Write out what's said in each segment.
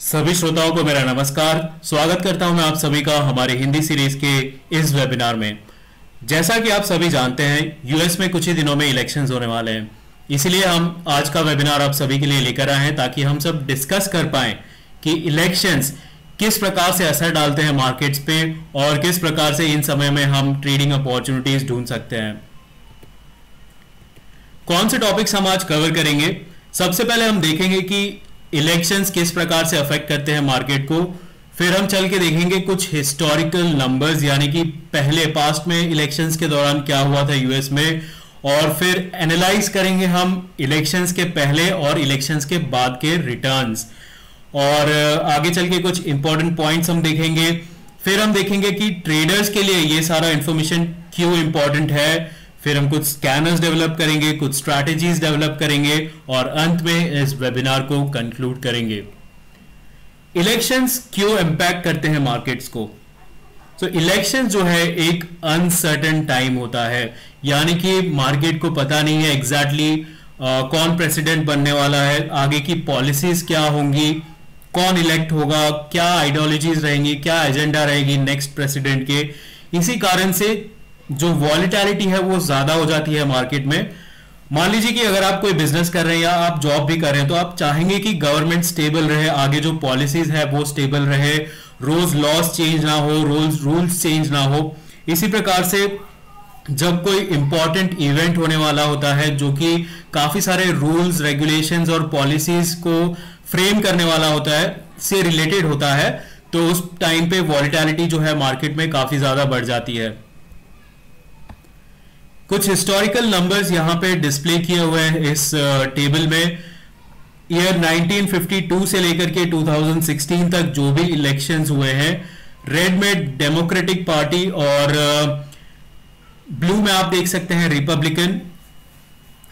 सभी श्रोताओं को मेरा नमस्कार। स्वागत करता हूँ मैं आप सभी का हमारे हिंदी सीरीज़ के इस वेबिनार में। जैसा कि आप सभी जानते हैं यूएस में कुछ ही दिनों में इलेक्शंस होने वाले हैं। इसलिए हम आज का वेबिनार आप सभी के लिए लेकर आए हैं ताकि हम सब डिस्कस कर पाए कि इलेक्शंस किस प्रकार से असर डालते हैं मार्केट्स पे और किस प्रकार से इन समय में हम ट्रेडिंग अपॉर्चुनिटीज़ ढूंढ सकते हैं। कौन से टॉपिक्स हम आज कवर करेंगे? सबसे पहले हम देखेंगे कि इलेक्शंस किस प्रकार से अफेक्ट करते हैं मार्केट को? फिर हम चल के देखेंगे कुछ हिस्टोरिकल नंबर्स यानी कि पहले पास्ट में इलेक्शंस के दौरान क्या हुआ था यूएस में। और फिर एनालाइज करेंगे हम इलेक्शंस के पहले और इलेक्शंस के बाद के रिटर्न्स और आगे चल के कुछ इंपॉर्टेंट पॉइंट्स हम देखेंगे। फिर हम देखेंगे कि ट्रेडर्स के लिए ये सारा इंफॉर्मेशन क्यों इंपॉर्टेंट है? फिर हम कुछ स्कैनर्स डेवलप करेंगे कुछ स्ट्रैटेजीज डेवलप करेंगे और अंत में इस वेबिनार को कंक्लूड करेंगे। इलेक्शंस क्यों इंपैक्ट करते हैं मार्केट्स को? तो so, इलेक्शन जो है एक अनसर्टन टाइम होता है। यानी कि मार्केट को पता नहीं है एग्जैक्टली exactly, uh, कौन प्रेसिडेंट बनने वाला है आगे की पॉलिसीज़ क्या होंगी कौन इलेक्ट होगा क्या आइडियोलॉजीज रहेंगी क्या एजेंडा रहेगी नेक्स्ट प्रेसिडेंट के। इसी कारण से जो वॉलिटैलिटी है वो ज़्यादा हो जाती है मार्केट में। मान लीजिए कि अगर आप कोई बिज़नेस कर रहे हैं या आप जॉब भी कर रहे हैं तो आप चाहेंगे कि गवर्नमेंट स्टेबल रहे, आगे जो पॉलिसीज़ है वो स्टेबल रहे रोज लॉस चेंज ना हो रोज रूल्स चेंज ना हो। इसी प्रकार से जब कोई इंपॉर्टेंट इवेंट होने वाला होता है, जो कि काफ़ी सारे रूल्स रेगुलेशंस और पॉलिसीज़ को फ्रेम करने वाला होता है, से रिलेटेड होता है तो उस टाइम पे वॉलिटैलिटी जो है मार्केट में काफ़ी ज़्यादा बढ़ जाती है। कुछ हिस्टोरिकल नंबर्स यहाँ पे डिस्प्ले किए हुए हैं इस टेबल uh, में। ईयर 1952 से लेकर के 2016 तक जो भी इलेक्शंस हुए हैं रेड में डेमोक्रेटिक पार्टी और ब्लू uh, में आप देख सकते हैं रिपब्लिकन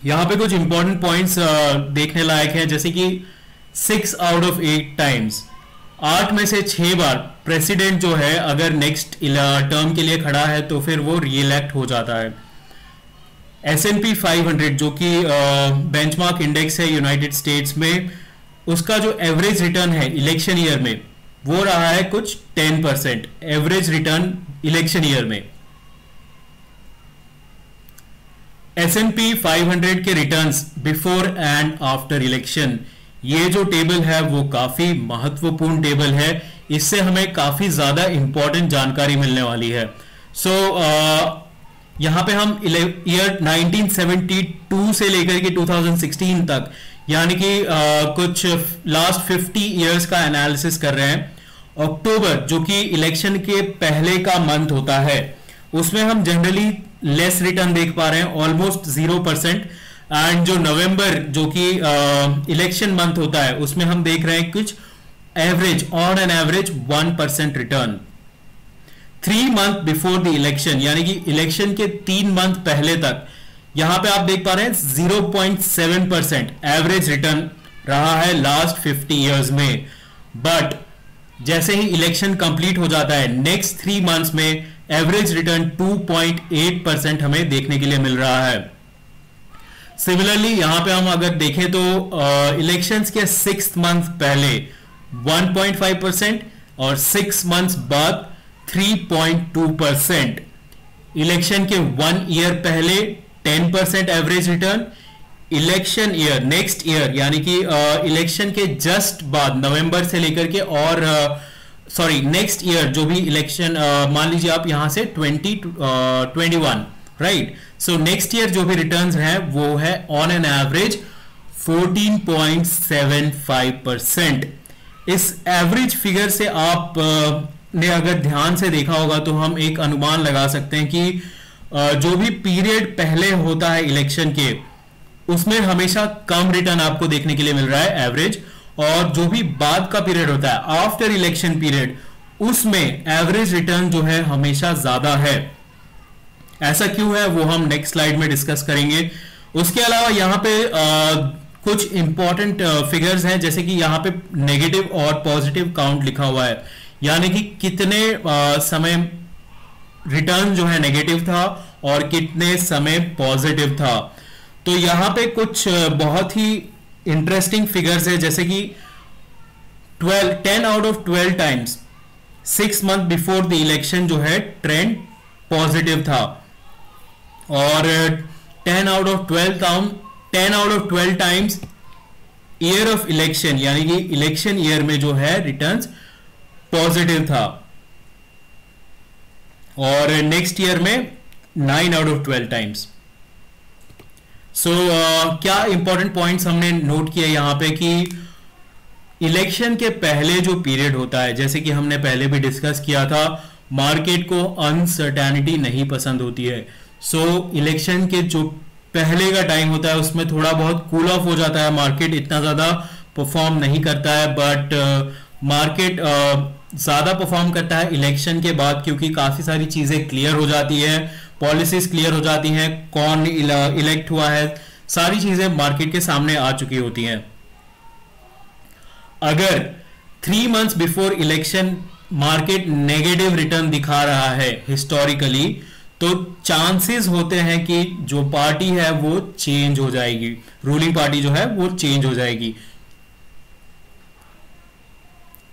यहाँ पे कुछ इंपॉर्टेंट पॉइंट्स uh, देखने लायक हैं जैसे कि six out of eight times आठ में से छह बार प्रेसिडेंट जो है अगर नेक्स्ट टर्म के लिए खड़ा है तो फिर वो रीइलेक्ट हो जाता है। S and P five hundred जो कि बेंचमार्क इंडेक्स है यूनाइटेड स्टेट्स में उसका जो एवरेज रिटर्न है इलेक्शन ईयर में वो रहा है कुछ ten percent average return election year में। S and P five hundred के return before and after election ये जो टेबल है वो काफ़ी महत्वपूर्ण टेबल है। इससे हमें काफ़ी ज़्यादा इंपॉर्टेंट जानकारी मिलने वाली है। सो so, uh, यहाँ पे हम ईयर 1972 से लेकर के 2016 तक, यानी कि कुछ लास्ट 50 इयर्स का एनालिसिस कर रहे हैं। अक्टूबर जो कि इलेक्शन के पहले का मंथ होता है, उसमें हम जनरली लेस रिटर्न देख पा रहे हैं ऑलमोस्ट ज़ीरो परसेंट एंड जो नवंबर जो कि इलेक्शन मंथ होता है, उसमें हम देख रहे हैं कुछ average on an average one percent return three month before the election यानी कि इलेक्शन के तीन मंथ पहले तक, यहाँ पे आप देख पा रहे हैं zero point seven percent average return रहा है लास्ट फिफ्टी इयर्स में। बट जैसे ही इलेक्शन कंप्लीट हो जाता है नेक्स्ट थ्री मंथ्स में एवरेज रिटर्न 2.8 परसेंट हमें देखने के लिए मिल रहा है। सिमिलरली यहाँ पे हम अगर देखें तो इलेक्शंस के सिक्स मंथ पहले 1.5 परसेंट और सिक्स मंथ्स बाद 3.2 परसेंट इलेक्शन के वन ईयर पहले 10 percent average return election year next year यानी कि इलेक्शन के जस्ट बाद नवंबर से लेकर के और सॉरी नेक्स्ट ईयर जो भी इलेक्शन मान लीजिए आप यहाँ से 20 twenty one right so next year जो भी रिटर्न्स है वो है ऑन एन एवरेज 14.75 परसेंट इस एवरेज फिगर से आप uh, ने अगर ध्यान से देखा होगा तो हम एक अनुमान लगा सकते हैं कि जो भी पीरियड पहले होता है इलेक्शन के उसमें हमेशा कम रिटर्न आपको देखने के लिए मिल रहा है एवरेज। और जो भी बाद का पीरियड होता है आफ्टर इलेक्शन पीरियड उसमें एवरेज रिटर्न जो है हमेशा ज़्यादा है। ऐसा क्यों है वो हम नेक्स्ट स्लाइड में डिस्कस करेंगे। उसके अलावा यहाँ पे आ, कुछ इंपॉर्टेंट फिगर्स हैं जैसे कि यहाँ पे नेगेटिव और पॉजिटिव काउंट लिखा हुआ है। यानी कि कितने आ, समय रिटर्न जो है नेगेटिव था और कितने समय पॉजिटिव था। तो यहाँ पे कुछ बहुत ही इंटरेस्टिंग फिगर्स है जैसे कि twelve ten out of twelve times six month before the election जो है ट्रेंड पॉजिटिव था। और ten out of twelve town ten out of twelve times year of election यानी कि इलेक्शन ईयर में जो है रिटर्न्स पॉजिटिव था। और नेक्स्ट ईयर में nine out of twelve times so क्या इंपॉर्टेंट पॉइंट्स हमने नोट किया यहाँ पे कि इलेक्शन के पहले जो पीरियड होता है जैसे कि हमने पहले भी डिस्कस किया था मार्केट को अनसर्टेनिटी नहीं पसंद होती है। सो so, इलेक्शन के जो पहले का टाइम होता है उसमें थोड़ा बहुत कूल ऑफ़ हो जाता है मार्केट इतना ज़्यादा परफॉर्म नहीं करता है बट मार्केट ज़्यादा परफॉर्म करता है इलेक्शन के बाद क्योंकि काफ़ी सारी चीज़ें क्लियर हो जाती है पॉलिसीज़ क्लियर हो जाती हैं, कौन इलेक्ट हुआ है, सारी चीज़ें मार्केट के सामने आ चुकी होती हैं। अगर three months before election market negative return दिखा रहा है हिस्टोरिकली तो चांसेस होते हैं कि जो पार्टी है वो चेंज हो जाएगी। रूलिंग पार्टी जो है वो चेंज हो जाएगी।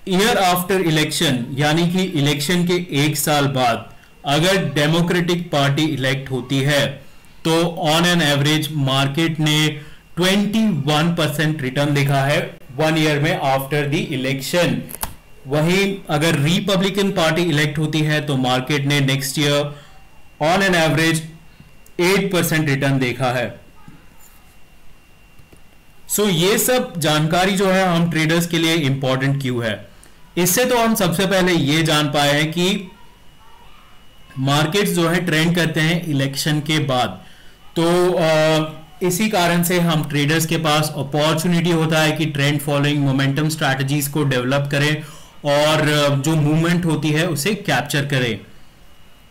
ईयर आफ्टर इलेक्शन यानी कि इलेक्शन के एक साल बाद अगर डेमोक्रेटिक पार्टी इलेक्ट होती है तो ऑन एन एवरेज मार्केट ने 21 परसेंट रिटर्न देखा है वन ईयर में आफ्टर द इलेक्शन वहीं अगर रिपब्लिकन पार्टी इलेक्ट होती है तो मार्केट ने next year on an average 8 percent return देखा है. सो so, ये सब जानकारी जो है हम ट्रेडर्स के लिए इंपॉर्टेंट क्यों है? इससे तो हम सबसे पहले ये जान पाए हैं कि मार्केट्स जो है ट्रेंड करते हैं इलेक्शन के बाद। तो आ, इसी कारण से हम ट्रेडर्स के पास अपॉर्चुनिटी होता है कि ट्रेंड फॉलोइंग मोमेंटम स्ट्रैटेजीज को डेवलप करें और जो मूवमेंट होती है उसे कैप्चर करें।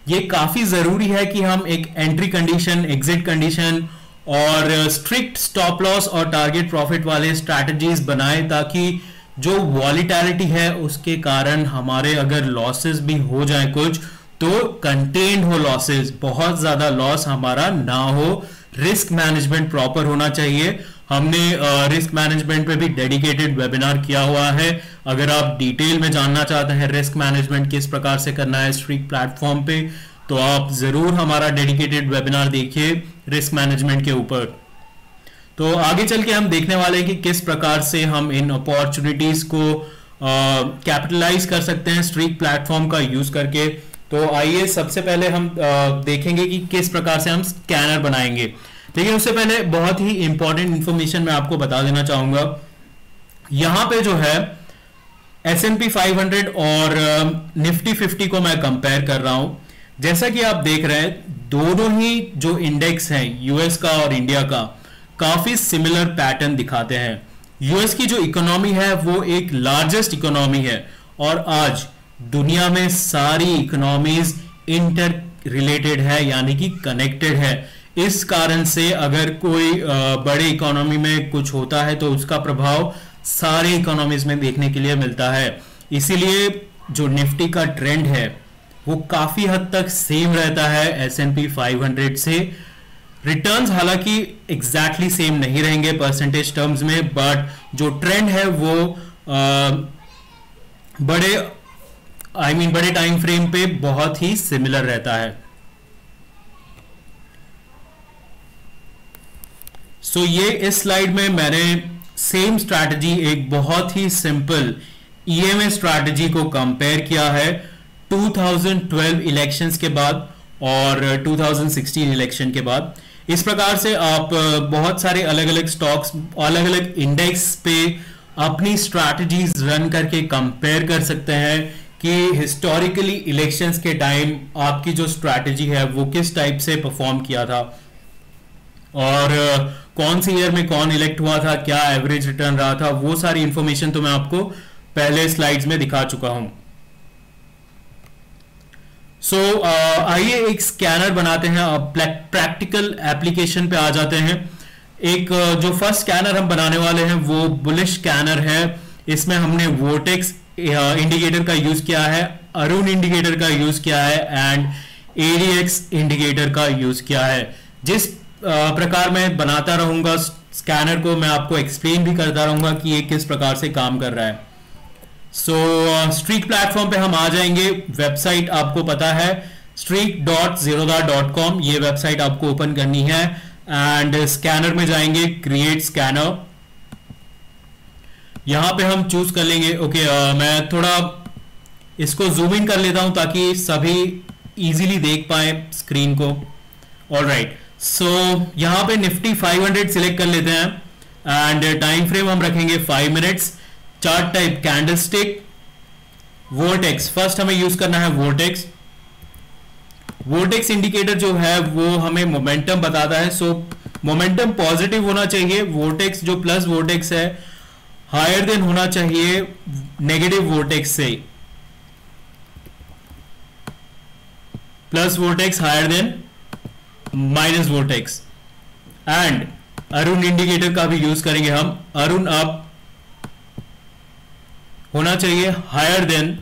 ये काफ़ी ज़रूरी है कि हम एक एंट्री कंडीशन एग्जिट कंडीशन और स्ट्रिक्ट स्टॉप लॉस और टारगेट प्रॉफिट वाले स्ट्रैटेजीज बनाएँ ताकि जो वॉलिटैलिटी है, उसके कारण हमारे अगर लॉसेस भी हो जाए कुछ तो कंटेन्ड हो लॉसेस बहुत ज़्यादा लॉस हमारा ना हो। रिस्क मैनेजमेंट प्रॉपर होना चाहिए। हमने रिस्क मैनेजमेंट पे भी डेडिकेटेड वेबिनार किया हुआ है। अगर आप डिटेल में जानना चाहते हैं रिस्क मैनेजमेंट किस प्रकार से करना है स्ट्रीक प्लेटफॉर्म पे तो आप ज़रूर हमारा डेडिकेटेड वेबिनार देखिए रिस्क मैनेजमेंट के ऊपर। तो आगे चल के हम देखने वाले हैं कि किस प्रकार से हम इन अपॉर्चुनिटीज़ को कैपिटलाइज कर सकते हैं स्ट्रीक प्लेटफॉर्म का यूज़ करके। तो आइए सबसे पहले हम देखेंगे कि किस प्रकार से हम स्कैनर बनाएँगे। लेकिन उससे पहले बहुत ही इंपॉर्टेंट इंफॉर्मेशन मैं आपको बता देना चाहूँगा। यहाँ पे जो है S and P five hundred और निफ्टी फिफ्टी को मैं कंपेयर कर रहा हूँ। जैसा कि आप देख रहे हैं, दोनों ही जो इंडेक्स हैं यूएस का और इंडिया का काफ़ी सिमिलर पैटर्न दिखाते हैं। यूएस की जो इकोनॉमी है, वो एक लार्जेस्ट इकोनॉमी है। और आज दुनिया में सारी इकोनॉमीज इंटर रिलेटेड है, यानी कि कनेक्टेड है। इस कारण से अगर कोई बड़े इकोनॉमी में कुछ होता है तो उसका प्रभाव सारे इकोनॉमीज में देखने के लिए मिलता है। इसीलिए जो निफ्टी का ट्रेंड है, वो काफ़ी हद तक सेम रहता है S and P five hundred से। रिटर्न्स हालाँकि एग्जैक्टली सेम नहीं रहेंगे परसेंटेज टर्म्स में बट जो ट्रेंड है वो आ, बड़े आई I मीन mean, बड़े टाइम फ्रेम पे बहुत ही सिमिलर रहता है। सो so, ये इस स्लाइड में मैंने सेम स्ट्रैटेजी एक बहुत ही सिंपल ईएमए स्ट्रैटेजी को कंपेयर किया है। 2012 इलेक्शंस के बाद और 2016 इलेक्शन के बाद। इस प्रकार से आप बहुत सारे अलग अलग स्टॉक्स अलग अलग इंडेक्स पे अपनी स्ट्रैटेजीज रन करके कंपेयर कर सकते हैं कि हिस्टोरिकली इलेक्शंस के टाइम आपकी जो स्ट्रैटेजी है, वो किस टाइप से परफॉर्म किया था। और कौन सी ईयर में कौन इलेक्ट हुआ था, क्या एवरेज रिटर्न रहा था, वो सारी इंफॉर्मेशन तो मैं आपको पहले स्लाइड्स में दिखा चुका हूँ। सो so, आइए एक स्कैनर बनाते हैं प्रैक्टिकल एप्लीकेशन पे आ जाते हैं। एक जो फ़र्स्ट स्कैनर हम बनाने वाले हैं वो बुलिश स्कैनर है। इसमें हमने वोटेक्स इंडिकेटर का यूज़ किया है अरुण इंडिकेटर का यूज़ किया है एंड एडीएक्स इंडिकेटर का यूज़ किया है। जिस प्रकार मैं बनाता रहूँगा स्कैनर को मैं आपको एक्सप्लेन भी करता रहूँगा कि ये किस प्रकार से काम कर रहा है। सो स्ट्रीक प्लेटफॉर्म पे हम आ जाएँगे। वेबसाइट आपको पता है streak dot Zerodha dot com ये वेबसाइट आपको ओपन करनी है। एंड स्कैनर में जाएँगे क्रिएट स्कैनर यहाँ पे हम चूज़ कर लेंगे। ओके okay, uh, मैं थोड़ा इसको जूम इन कर लेता हूँ ताकि सभी इजीली देख पाए स्क्रीन को। ऑल राइट सो यहाँ पे निफ्टी 500 सिलेक्ट कर लेते हैं। एंड टाइम फ्रेम हम रखेंगे five minutes chart type candlestick vortex first हमें यूज़ करना है वोटेक्स वोटेक्स इंडिकेटर जो है, वो हमें मोमेंटम बताता है. सो मोमेंटम पॉजिटिव होना चाहिए. वोटेक्स जो प्लस वोटेक्स है हायर देन होना चाहिए नेगेटिव वोटेक्स से. Plus vortex higher than minus vortex and Aroon indicator का भी यूज़ करेंगे हम. अरुण अप होना चाहिए higher than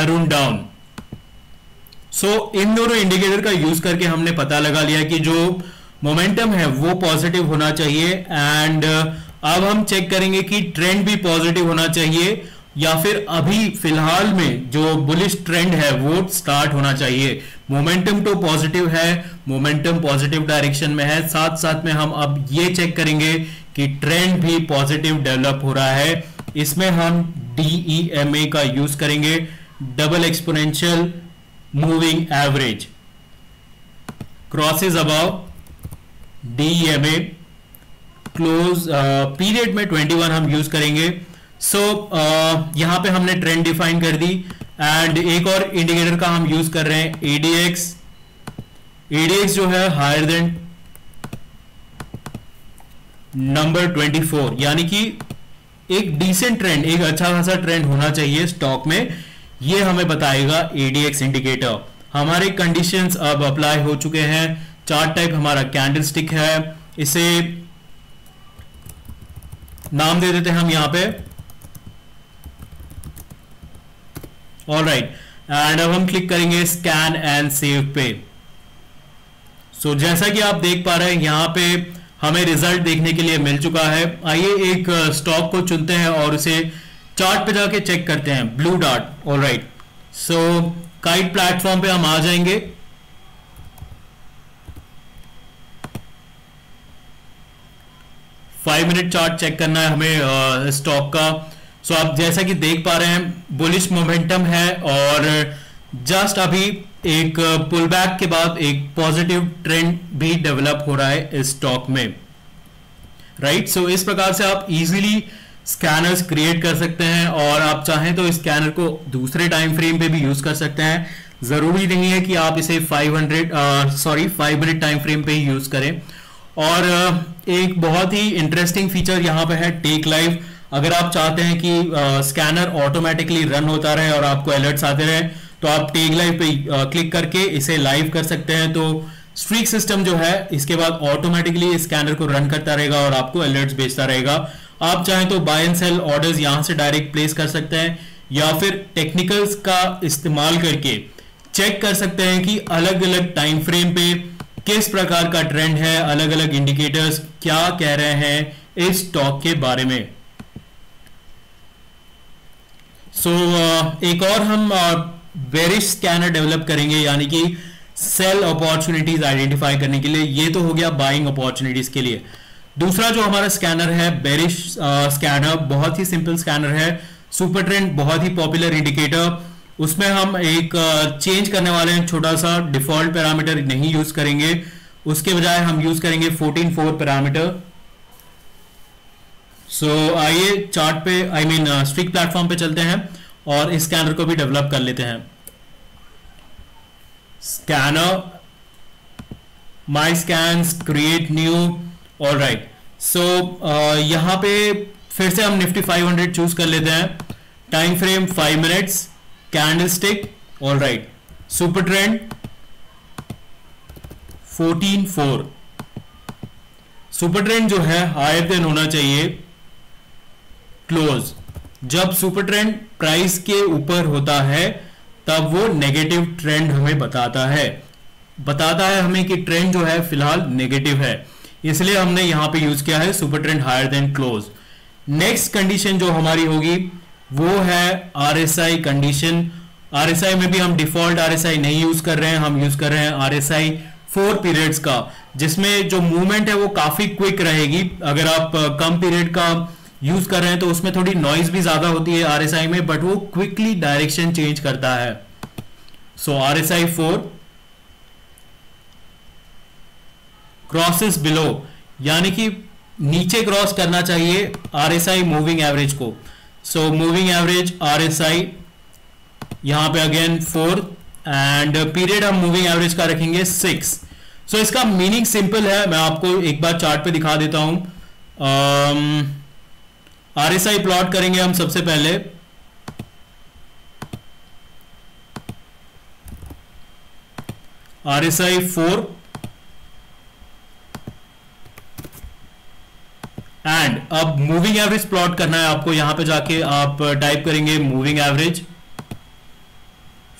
Aroon down so इन दोनों इंडिकेटर का यूज़ करके हमने पता लगा लिया कि जो मोमेंटम है, वो पॉजिटिव होना चाहिए एंड अब हम चेक करेंगे कि ट्रेंड भी पॉजिटिव होना चाहिए या फिर अभी फ़िलहाल में जो बुलिश ट्रेंड है, वो स्टार्ट होना चाहिए। मोमेंटम तो पॉजिटिव है मोमेंटम पॉजिटिव डायरेक्शन में है। साथ साथ में हम अब ये चेक करेंगे कि ट्रेंड भी पॉजिटिव डेवलप हो रहा है। इसमें हम डीईएमए का यूज़ करेंगे। Double exponential moving average crosses above DEMA close period में 21 हम यूज़ करेंगे। सो so, uh, यहाँ पे हमने ट्रेंड डिफाइन कर दी। एंड एक और इंडिकेटर का हम यूज़ कर रहे हैं एडीएक्स एडीएक्स जो है हायर देन नंबर 24 यानी कि एक डिसेंट ट्रेंड एक अच्छा खासा ट्रेंड होना चाहिए स्टॉक में। ये हमें बताएगा एडीएक्स इंडिकेटर हमारे कंडीशंस अब अप्लाई हो चुके हैं। चार्ट टाइप हमारा कैंडल स्टिक है। इसे नाम दे देते हैं हम यहाँ पे। ऑल राइट एंड अब हम क्लिक करेंगे स्कैन एंड सेव पे सो so, जैसा कि आप देख पा रहे हैं यहाँ पे हमें रिज़ल्ट देखने के लिए मिल चुका है। आइए एक स्टॉक uh, को चुनते हैं और उसे चार्ट पे जाके चेक करते हैं। Blue dot all right so Kite platform पे हम आ जाएँगे। फाइव मिनट चार्ट चेक करना है हमें स्टॉक uh, का। सो आप जैसा कि देख पा रहे हैं बुलिश मोमेंटम है और जस्ट अभी एक पुल बैक के बाद एक पॉजिटिव ट्रेंड भी डेवलप हो रहा है इस स्टॉक में। Right right? सो so, इस प्रकार से आप इजीली स्कैनर्स क्रिएट कर सकते हैं और आप चाहें तो स्कैनर को दूसरे टाइम फ्रेम पे भी यूज़ कर सकते हैं। ज़रूरी नहीं है कि आप इसे 500 sorry five minute time frame पे ही यूज़ करें। और uh, एक बहुत ही इंटरेस्टिंग फीचर यहाँ पे है टेक लाइव अगर आप चाहते हैं कि स्कैनर ऑटोमेटिकली रन होता रहे और आपको अलर्ट्स आते रहे तो आप टेग लाइव पे क्लिक करके इसे लाइव कर सकते हैं। तो स्ट्रीक सिस्टम जो है, इसके बाद ऑटोमेटिकली स्कैनर को रन करता रहेगा और आपको अलर्ट्स भेजता रहेगा। आप चाहें तो बाय एंड सेल ऑर्डर्स यहाँ से डायरेक्ट प्लेस कर सकते हैं, या फिर टेक्निकल्स का इस्तेमाल करके चेक कर सकते हैं कि अलग अलग टाइम फ्रेम पे किस प्रकार का ट्रेंड है अलग अलग इंडिकेटर्स क्या कह रहे हैं इस स्टॉक के बारे में। सो so, uh, एक और हम बेरिश स्कैनर डेवलप करेंगे यानी कि सेल अपॉर्चुनिटीज़ आइडेंटिफाई करने के लिए। ये तो हो गया बाइंग अपॉर्चुनिटीज़ के लिए। दूसरा जो हमारा स्कैनर है बेरिश स्कैनर uh, बहुत ही सिंपल स्कैनर है। सुपर ट्रेंड बहुत ही पॉपुलर इंडिकेटर उसमें हम एक चेंज uh, करने वाले हैं छोटा सा डिफ़ॉल्ट पैरामीटर नहीं यूज़ करेंगे। उसके बजाय हम यूज़ करेंगे 14 फोर पैरामीटर सो so, आइए चार्ट पे आई मीन स्ट्रिक प्लेटफॉर्म पे चलते हैं और इस स्कैनर को भी डेवलप कर लेते हैं। Scanner my scan create new all right so यहाँ पे फिर से हम निफ्टी 500 चूज़ कर लेते हैं। Time frame five minutes candlestick all right super trend 14 four super trend जो है हायर देन होना चाहिए। क्लोज जब सुपर ट्रेंड प्राइस के ऊपर होता है, तब वो नेगेटिव ट्रेंड हमें बताता है। बताता है हमें कि ट्रेंड जो है फ़िलहाल नेगेटिव है। इसलिए हमने यहाँ पे यूज़ किया है super trend higher than close next condition जो हमारी होगी, वो है आरएसआई कंडीशन आरएसआई में भी हम डिफ़ॉल्ट आरएसआई नहीं यूज़ कर रहे हैं, हम यूज़ कर रहे हैं आरएसआई फोर पीरियड्स का, जिसमें जो मूवमेंट है वो काफ़ी क्विक रहेगी। अगर आप कम पीरियड का यूज़ कर रहे हैं तो उसमें थोड़ी नॉइज़ भी ज़्यादा होती है आरएसआई में बट वो क्विकली डायरेक्शन चेंज करता है। So R S I four crosses below यानी कि नीचे क्रॉस करना चाहिए आरएसआई मूविंग एवरेज को। So moving average R S I यहाँ पे अगेन फोर एंड पीरियड हम मूविंग एवरेज का रखेंगे सिक्स सो so, इसका मीनिंग सिंपल है मैं आपको एक बार चार्ट पे दिखा देता हूँ। आर एस आई प्लॉट करेंगे हम सबसे पहले। R S I four and अब मूविंग एवरेज प्लॉट करना है आपको। यहाँ पे जाके आप टाइप करेंगे मूविंग एवरेज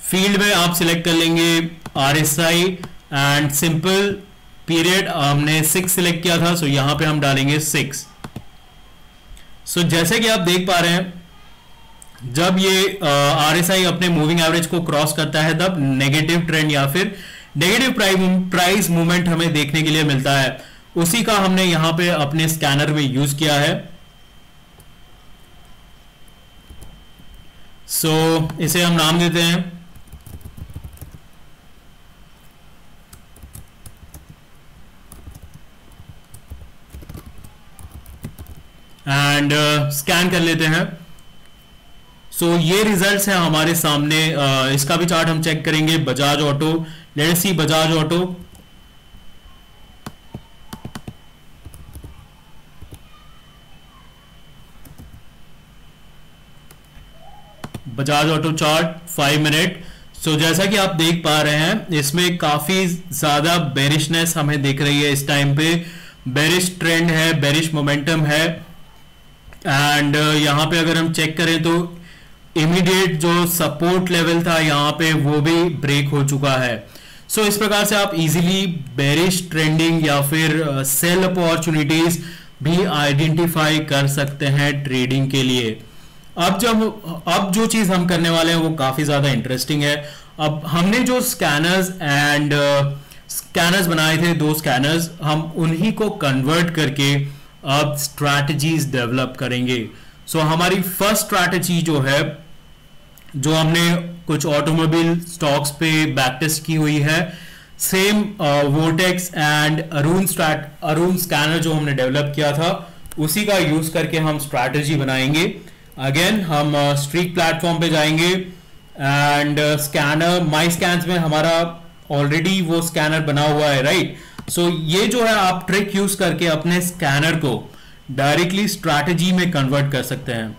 फ़ील्ड में आप सिलेक्ट कर लेंगे R S I and simple period हमने सिक्स सिलेक्ट किया था सो यहाँ पे हम डालेंगे सिक्स सो so, जैसे कि आप देख पा रहे हैं जब ये आर एस आई अपने मूविंग एवरेज को क्रॉस करता है तब नेगेटिव ट्रेंड या फिर नेगेटिव प्राइस मूवमेंट हमें देखने के लिए मिलता है। उसी का हमने यहाँ पे अपने स्कैनर में यूज़ किया है। सो so, इसे हम नाम देते हैं एंड स्कैन कर लेते हैं। सो so, ये रिजल्ट्स हैं हमारे सामने। uh, इसका भी चार्ट हम चेक करेंगे। Bajaj Auto let see Bajaj Auto Bajaj Auto chart five minute so जैसा कि आप देख पा रहे हैं इसमें काफ़ी ज़्यादा बेरिशनेस हमें दिख रही है इस टाइम पे। बेरिश ट्रेंड है बेरिश मोमेंटम है। एंड uh, यहाँ पे अगर हम चेक करें तो इमीडिएट जो सपोर्ट लेवल था यहाँ पे वो भी ब्रेक हो चुका है। सो so, इस प्रकार से आप इजीली बेरिश ट्रेंडिंग या फिर सेल uh, अपॉर्चुनिटीज़ भी आइडेंटिफाई कर सकते हैं ट्रेडिंग के लिए। अब जब अब जो चीज़ हम करने वाले हैं वो काफ़ी ज़्यादा इंटरेस्टिंग है। अब हमने जो स्कैनर्स एंड स्कैनर्स बनाए थे दो स्कैनर्स हम उन्हीं को कन्वर्ट करके अब स्ट्रैटेजीज डेवलप करेंगे सो so, हमारी फ़र्स्ट स्ट्रैटेजी जो है जो हमने कुछ ऑटोमोबाइल स्टॉक्स पे बैक टेस्ट की हुई है same vortex and Aroon strat Aroon scanner जो हमने डेवलप किया था उसी का यूज़ करके हम स्ट्रैटेजी बनाएँगे अगेन हम स्ट्रीट uh, प्लेटफॉर्म पे जाएँगे एंड स्कैनर माई स्कैन में हमारा ऑलरेडी वो स्कैनर बना हुआ है राइट right? सो so, ये जो है आप ट्रिक यूज़ करके अपने स्कैनर को डायरेक्टली स्ट्रैटेजी में कन्वर्ट कर सकते हैं।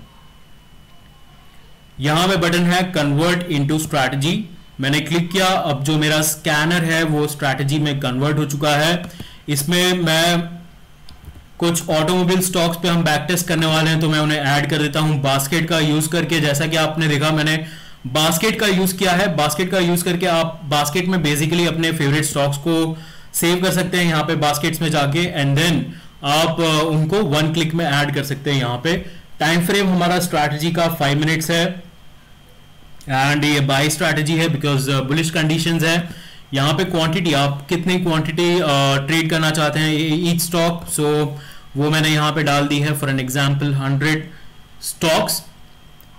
यहाँ पे बटन है कन्वर्ट इनटू स्ट्रैटेजी मैंने क्लिक किया अब जो मेरा स्कैनर है वो स्ट्रैटेजी में कन्वर्ट हो चुका है। इसमें मैं कुछ ऑटोमोबाइल स्टॉक्स पे हम बैक टेस्ट करने वाले हैं तो मैं उन्हें ऐड कर देता हूँ। बास्केट का यूज़ करके जैसा कि आपने देखा मैंने बास्केट का यूज़ किया है। बास्केट का यूज़ करके आप बास्केट में बेसिकली अपने फेवरेट स्टॉक्स को सेव कर सकते हैं यहाँ पे बास्केट्स में जाके एंड देन आप उनको वन क्लिक में ऐड कर सकते हैं यहाँ पे। टाइम फ्रेम हमारा स्ट्रैटेजी का फाइव मिनट्स है। एंड ये बाई स्ट्रैटेजी है बिकॉज़ बुलिश कंडीशंस है। यहाँ पे क्वांटिटी आप कितनी क्वांटिटी ट्रेड करना चाहते हैं ईच स्टॉक सो वो मैंने यहाँ पे डाल दी है for an example hundred stocks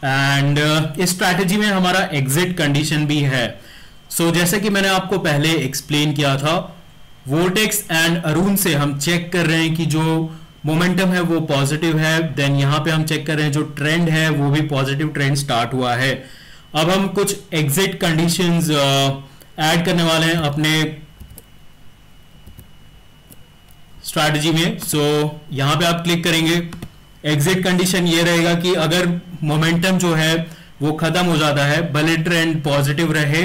and इस स्ट्रैटेजी में हमारा एग्जिट कंडीशन भी है। सो so, जैसे कि मैंने आपको पहले एक्सप्लेन किया था वोटेक्स एंड अरुण से हम चेक कर रहे हैं कि जो मोमेंटम है वो पॉजिटिव है। देन यहाँ पे हम चेक कर रहे हैं जो ट्रेंड है वो भी पॉजिटिव ट्रेंड स्टार्ट हुआ है। अब हम कुछ एग्जिट कंडीशंस ऐड करने वाले हैं अपने स्ट्रैटेजी में। सो so, यहाँ पे आप क्लिक करेंगे। एग्जिट कंडीशन ये रहेगा कि अगर मोमेंटम जो है वो खत्म हो जाता है भले ट्रेंड पॉजिटिव रहे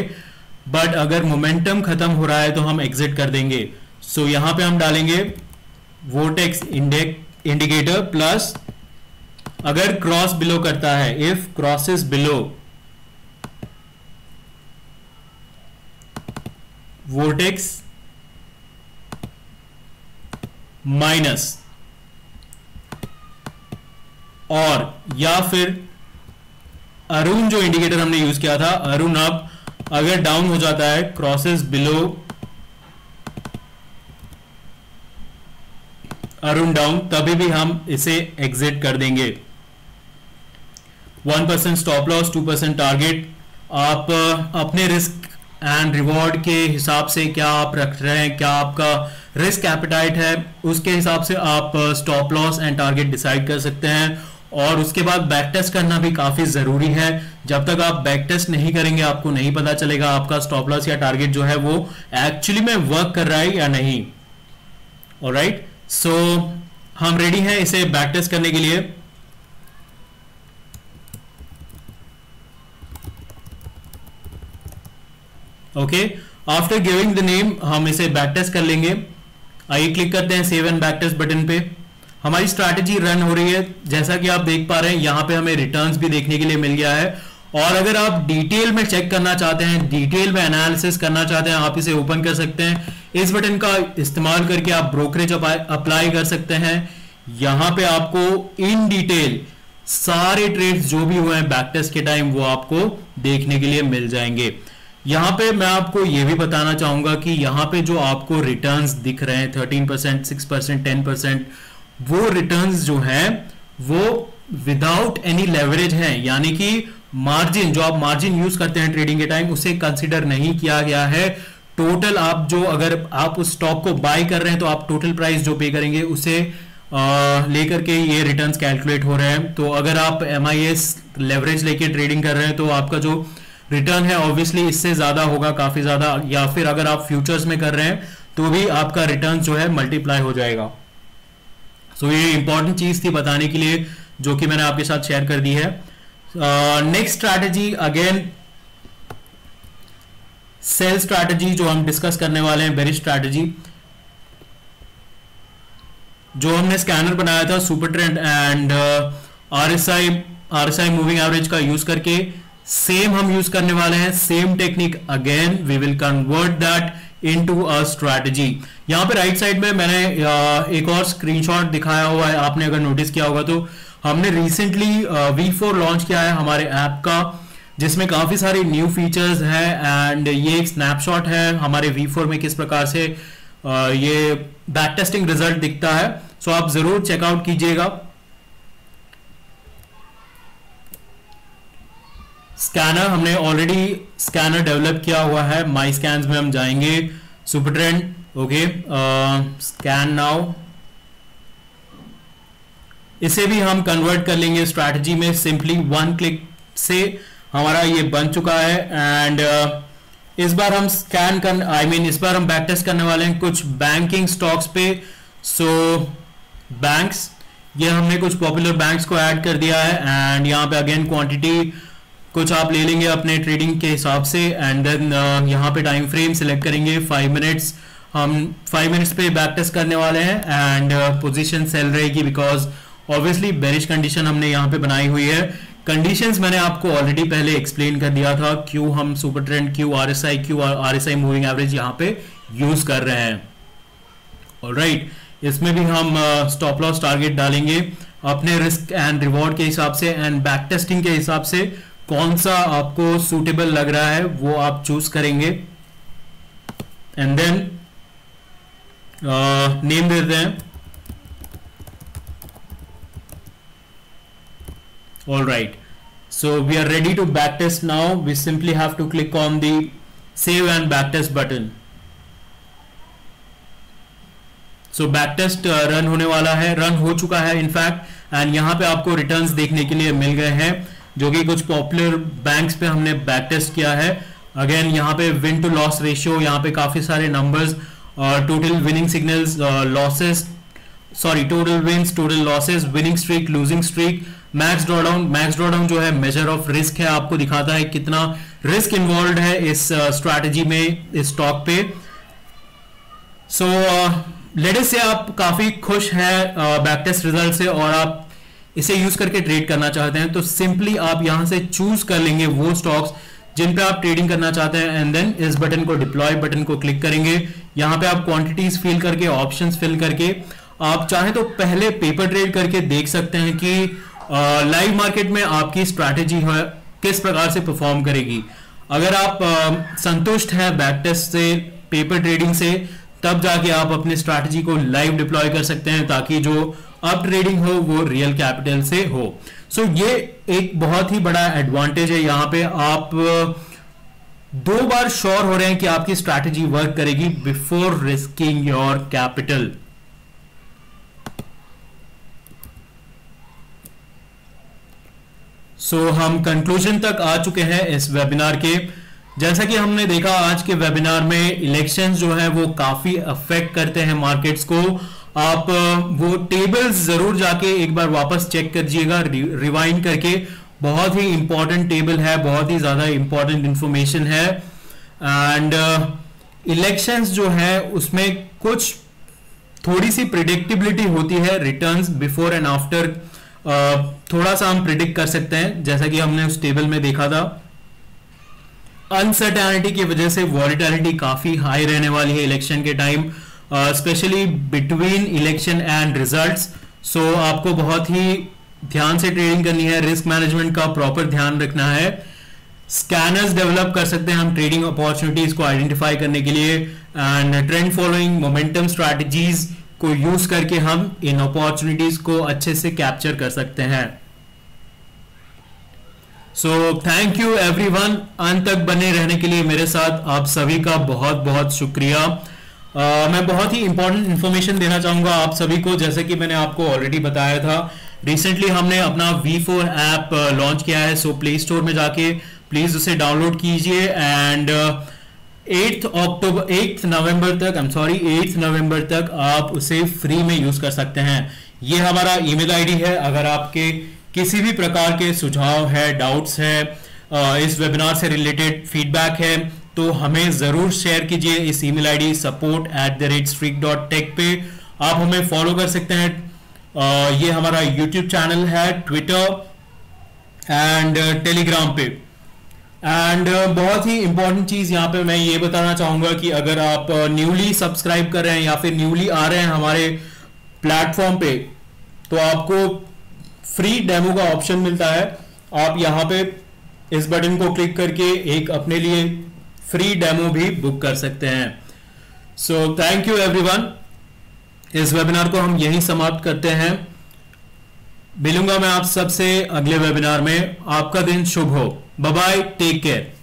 बट अगर मोमेंटम खत्म हो रहा है तो हम एग्जिट कर देंगे। सो so, यहाँ पे हम डालेंगे वोटेक्स इंडिकेटर प्लस अगर क्रॉस बिलो करता है if crosses below vortex minus और या फिर अरुण जो इंडिकेटर हमने यूज़ किया था अरुण अब अगर डाउन हो जाता है क्रॉसेस बिलो अरुण डाउन तभी भी हम इसे एग्जिट कर देंगे। One percent stop loss two percent target आप अपने रिस्क एंड रिवॉर्ड के हिसाब से क्या आप रख रहे हैं, क्या आपका रिस्क एपिटाइट है, उसके हिसाब से आप stop loss and target decide कर सकते हैं। और उसके बाद बैक टेस्ट करना भी काफ़ी ज़रूरी है। जब तक आप बैक टेस्ट नहीं करेंगे, आपको नहीं पता चलेगा आपका स्टॉप लॉस या टारगेट जो है वो एक्चुअली में वर्क कर रहा है या नहीं। और राइट सो हम रेडी हैं इसे बैक टेस्ट करने के लिए। Okay after giving the name हम इसे बैक टेस्ट कर लेंगे। आइए क्लिक करते हैं save and back test button पे। हमारी स्ट्रैटेजी रन हो रही है। जैसा कि आप देख पा रहे हैं, यहाँ पे हमें रिटर्न्स भी देखने के लिए मिल गया है। और अगर आप डिटेल में चेक करना चाहते हैं डिटेल में एनालिसिस करना चाहते हैं, आप इसे ओपन कर सकते हैं। इस बटन का इस्तेमाल करके आप ब्रोकरेज अप्लाई कर सकते हैं। यहाँ पे आपको इन डिटेल सारे ट्रेड्स जो भी हुए हैं बैक टेस्ट के टाइम वो आपको देखने के लिए मिल जाएँगे। यहाँ पे मैं आपको ये भी बताना चाहूँगा कि यहाँ पे जो आपको रिटर्न्स दिख रहे हैं thirteen percent six percent ten percent वो रिटर्न्स जो है, वो विदाउट एनी लेवरेज है. यानी कि मार्जिन जो आप मार्जिन यूज़ करते हैं ट्रेडिंग के टाइम उसे कंसिडर नहीं किया गया है. टोटल आप जो अगर आप उस स्टॉक को बाय कर रहे हैं तो आप टोटल प्राइस जो पे करेंगे, उसे लेकर के ये रिटर्न कैलकुलेट हो रहे हैं. तो अगर आप एम लेवरेज लेके ट्रेडिंग कर रहे हैं तो आपका जो रिटर्न है ऑब्वियसली इससे ज़्यादा होगा, काफ़ी ज़्यादा. या फिर अगर आप फ्यूचर्स में कर रहे हैं तो भी आपका रिटर्न जो है मल्टीप्लाई हो जाएगा. सो ये इंपॉर्टेंट चीज़ थी बताने के लिए, जो कि मैंने आपके साथ शेयर कर दी है। Next strategy again sell strategy जो हम डिस्कस करने वाले हैं बेरिश स्ट्रैटेजी जो हमने स्कैनर बनाया था super trend and R S I R S I moving average का यूज़ करके सेम हम यूज़ करने वाले हैं same technique again we will convert that into a strategy यहाँ पे राइट साइड में मैंने एक और स्क्रीनशॉट दिखाया हुआ है, आपने अगर नोटिस किया होगा तो। हमने रिसेंटली वी फोर लॉन्च किया है हमारे ऐप का, जिसमें काफ़ी सारे न्यू फीचर्स हैं एंड ये एक स्नैपशॉट है हमारे वी फोर में किस प्रकार से ये बैक टेस्टिंग रिज़ल्ट दिखता है। सो आप ज़रूर चेकआउट कीजिएगा। स्कैनर हमने ऑलरेडी स्कैनर डेवलप किया हुआ है। माई स्कैन में हम जाएँगे। Super trend okay scan now इसे भी हम कन्वर्ट कर लेंगे स्ट्रैटेजी में सिंपली वन क्लिक से। हमारा ये बन चुका है एंड uh, इस बार हम स्कैन कर आई मीन इस बार हम बैक टेस्ट करने वाले हैं कुछ बैंकिंग स्टॉक्स पे। सो बैंक्स ये हमने कुछ पॉपुलर बैंक्स को ऐड कर दिया है एंड यहाँ पे अगेन क्वांटिटी कुछ आप ले लेंगे अपने ट्रेडिंग के हिसाब से एंड देन uh, यहाँ पे टाइम फ्रेम सिलेक्ट करेंगे फाइव मिनट्स हम फाइव मिनट्स पे बैक टेस्ट करने वाले हैं एंड पोजीशन सेल रहेगी बिकॉज़ ऑब्वियसली बेरिश कंडीशन हमने यहाँ पे बनाई हुई है. कंडीशंस मैंने आपको ऑलरेडी पहले एक्सप्लेन कर दिया था क्यों हम super trend Q R S I Q R S I moving average यहाँ पे यूज़ कर रहे हैं. राइट right, इसमें भी हम स्टॉप लॉस टारगेट डालेंगे अपने रिस्क एंड रिवॉर्ड के हिसाब से एंड बैक टेस्टिंग के हिसाब से कौन सा आपको सूटेबल लग रहा है, वो आप चूज़ करेंगे। एंड देन नेम देते हैं all right. So, we are ready to backtest now. We simply have to click on the save and backtest button. So back test run होने वाला है। रन हो चुका है इनफैक्ट एंड यहाँ पे आपको रिटर्न्स देखने के लिए मिल गए हैं। जो कि कुछ पॉपुलर बैंक्स पे हमने बैक टेस्ट किया है। अगेन यहाँ पे विन टू लॉस रेशियो यहाँ पे काफ़ी सारे numbers total winning signals losses sorry total wins total losses winning streak losing streak max drawdown max drawdown जो है मेजर ऑफ़ रिस्क है आपको दिखाता है कितना रिस्क इन्वॉल्व है इस स्ट्रैटेजी uh, में इस स्टॉक पे। सो लेट से आप काफ़ी खुश है बैक टेस्ट रिज़ल्ट से और आप इसे यूज़ करके ट्रेड करना चाहते हैं तो सिंपली आप यहाँ से चूज़ कर लेंगे वो स्टॉक्स जिन पे आप ट्रेडिंग करना चाहते हैं एंड देन इस बटन को डिप्लॉय बटन को क्लिक करेंगे। यहाँ पे आप क्वांटिटीज फिल करके ऑप्शंस फिल करके, आप चाहें तो पहले पेपर ट्रेड करके देख सकते हैं कि लाइव मार्केट में आपकी स्ट्रैटेजी है, किस प्रकार से परफॉर्म करेगी। अगर आप संतुष्ट हैं बैक टेस्ट से पेपर ट्रेडिंग से, तब जाके आप अपने स्ट्रैटेजी को लाइव डिप्लॉय कर सकते हैं, ताकि जो अप ट्रेडिंग हो वो रियल कैपिटल से हो। सो so, ये एक बहुत ही बड़ा एडवांटेज है यहाँ पे। आप दो बार श्योर हो रहे हैं कि आपकी स्ट्रैटेजी वर्क करेगी before risking your capital so हम कंक्लूजन तक आ चुके हैं इस वेबिनार के। जैसा कि हमने देखा आज के वेबिनार में इलेक्शंस जो है वो काफ़ी अफेक्ट करते हैं मार्केट्स को। आप वो टेबल्स ज़रूर जाके एक बार वापस चेक करिएगा रिवाइंड करके। बहुत ही इंपॉर्टेंट टेबल है, बहुत ही ज़्यादा इंपॉर्टेंट इंफॉर्मेशन है। एंड इलेक्शंस जो है, उसमें कुछ थोड़ी सी प्रिडिक्टेबिलिटी होती है रिटर्न्स बिफोर एंड आफ्टर थोड़ा सा हम प्रिडिक्ट कर सकते हैं, जैसा कि हमने उस टेबल में देखा था। अनसर्टेनिटी की वजह से वॉलिटैलिटी काफ़ी हाई रहने वाली है इलेक्शन के time specially between election and results so आपको बहुत ही ध्यान से ट्रेडिंग करनी है रिस्क मैनेजमेंट का प्रॉपर ध्यान रखना है। स्कैनर्स डेवलप कर सकते हैं हम ट्रेडिंग अपॉर्चुनिटीज़ को आइडेंटिफाई करने के लिए and trend following momentum strategies को यूज़ करके हम इन अपॉर्चुनिटीज़ को अच्छे से कैप्चर कर सकते हैं। सो थैंक यू एवरीवन अंत तक बने रहने के लिए मेरे साथ आप सभी का बहुत बहुत शुक्रिया। मैं बहुत ही इंपॉर्टेंट इन्फॉर्मेशन देना चाहूँगा आप सभी को, जैसे कि मैंने आपको ऑलरेडी बताया था। रिसेंटली हमने अपना V4 ऐप लॉन्च किया है सो प्ले स्टोर में जाके प्लीज़ उसे डाउनलोड कीजिए। And eighth October eighth November तक I am sorry eighth November तक आप उसे फ्री में यूज़ कर सकते हैं। ये हमारा ईमेल आईडी है। अगर आपके किसी भी प्रकार के सुझाव है डाउट्स है इस वेबिनार से रिलेटेड फीडबैक है तो हमें ज़रूर शेयर कीजिए इस email ID support at the rate dot tech पे। आप हमें फॉलो कर सकते हैं। ये हमारा यूट्यूब चैनल है ट्विटर एंड टेलीग्राम पे। एंड बहुत ही इंपॉर्टेंट चीज़ यहाँ पे मैं ये बताना चाहूँगा कि अगर आप न्यूली सब्सक्राइब कर रहे हैं या फिर न्यूली आ रहे हैं हमारे प्लेटफॉर्म पे तो आपको फ्री डेमो का ऑप्शन मिलता है। आप यहाँ पे इस बटन को क्लिक करके एक अपने लिए फ्री डेमो भी बुक कर सकते हैं। सो थैंक यू एवरीवन इस वेबिनार को हम यही समाप्त करते हैं। मिलूँगा मैं आप सबसे अगले वेबिनार में। आपका दिन शुभ हो। Bye take care